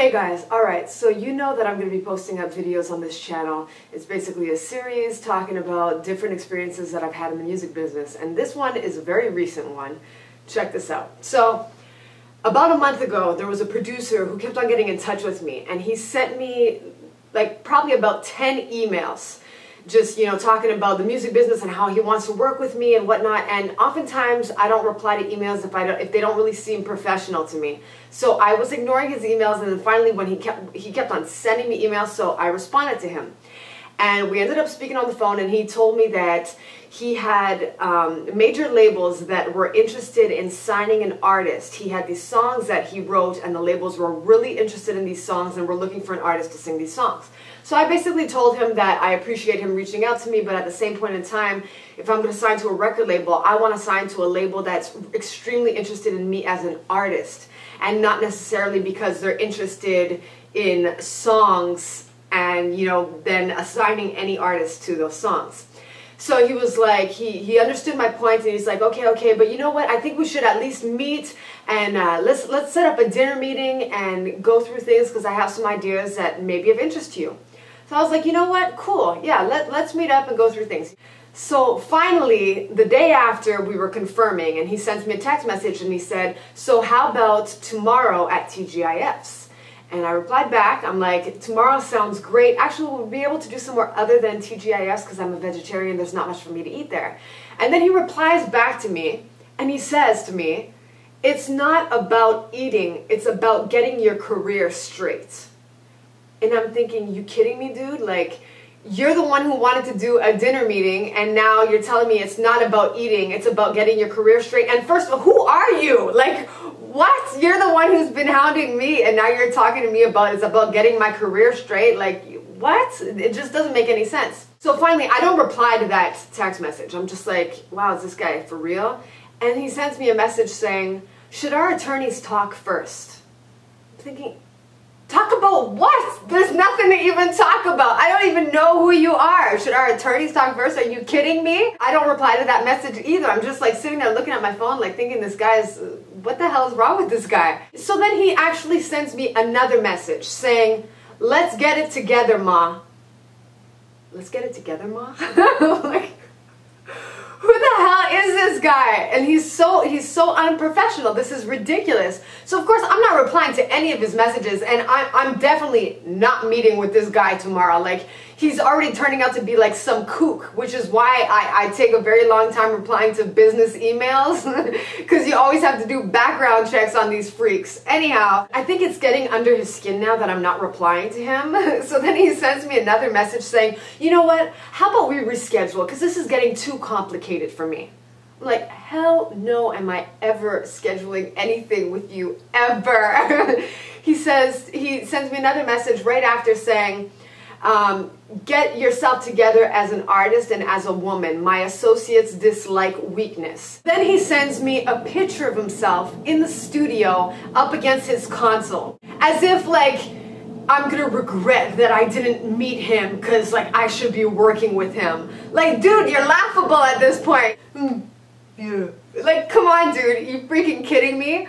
Hey guys, alright, so you know that I'm going to be posting up videos on this channel. It's basically a series talking about different experiences that I've had in the music business, and this one is a very recent one. Check this out. So, about a month ago, there was a producer who kept on getting in touch with me, and he sent me like probably about 10 emails just you know talking about the music business and how he wants to work with me and whatnot. And oftentimes i don't reply to emails if i don't if they don't really seem professional to me. So i was ignoring his emails and then finally when he kept he kept on sending me emails so i responded to him and we ended up speaking on the phone and he told me that he had um, major labels that were interested in signing an artist. He had these songs that he wrote and the labels were really interested in these songs and were looking for an artist to sing these songs. So I basically told him that I appreciate him reaching out to me, but at the same point in time, if I'm going to sign to a record label, I want to sign to a label that's extremely interested in me as an artist, and not necessarily because they're interested in songs and, you know, then assigning any artist to those songs. So he was like, he, he understood my point, and he's like, okay, okay, but you know what? I think we should at least meet and uh, let's let's set up a dinner meeting and go through things because I have some ideas that may be of interest to you. So I was like, you know what? Cool. Yeah, let, let's meet up and go through things. So finally, the day after we were confirming, and he sent me a text message and he said, So how about tomorrow at TGIF's? And I replied back, I'm like, Tomorrow sounds great. Actually, we'll be able to do somewhere other than TGIF's because I'm a vegetarian. There's not much for me to eat there. And then he replies back to me and he says to me, It's not about eating, it's about getting your career straight. And I'm thinking, you kidding me, dude? Like, you're the one who wanted to do a dinner meeting, and now you're telling me it's not about eating, it's about getting your career straight. And first of all, who are you? Like, what? You're the one who's been hounding me, and now you're talking to me about it's about getting my career straight. Like, what? It just doesn't make any sense. So finally, I don't reply to that text message. I'm just like, wow, is this guy for real? And he sends me a message saying, should our attorneys talk first? I'm thinking, Talk about what? There's nothing to even talk about. I don't even know who you are. Should our attorneys talk first? Are you kidding me? I don't reply to that message either. I'm just like sitting there looking at my phone like thinking this guy's, uh, what the hell is wrong with this guy? So then he actually sends me another message saying, let's get it together, ma. Let's get it together, ma? like, who the hell is this guy? And he's so he's so unprofessional. This is ridiculous. So of course I'm not replying to any of his messages, and I'm I'm definitely not meeting with this guy tomorrow. Like he's already turning out to be like some kook, which is why I, I take a very long time replying to business emails because you always have to do background checks on these freaks. Anyhow, I think it's getting under his skin now that I'm not replying to him. so then he sends me another message saying, you know what, how about we reschedule because this is getting too complicated for me. Like, hell no am I ever scheduling anything with you ever. he says, he sends me another message right after saying, um, get yourself together as an artist and as a woman. My associates dislike weakness. Then he sends me a picture of himself in the studio up against his console. As if like, I'm gonna regret that I didn't meet him because like I should be working with him. Like, dude, you're laughable at this point. Mm, Like, come on, dude, you freaking kidding me?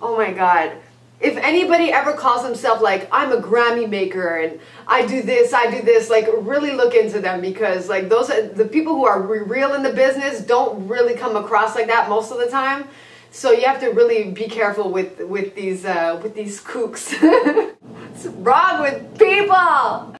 Oh my god if anybody ever calls themselves like I'm a Grammy maker and I do this, I do this, like really look into them because like those are, the people who are real in the business don't really come across like that most of the time. So you have to really be careful with with these uh, with these kooks. What's wrong with people?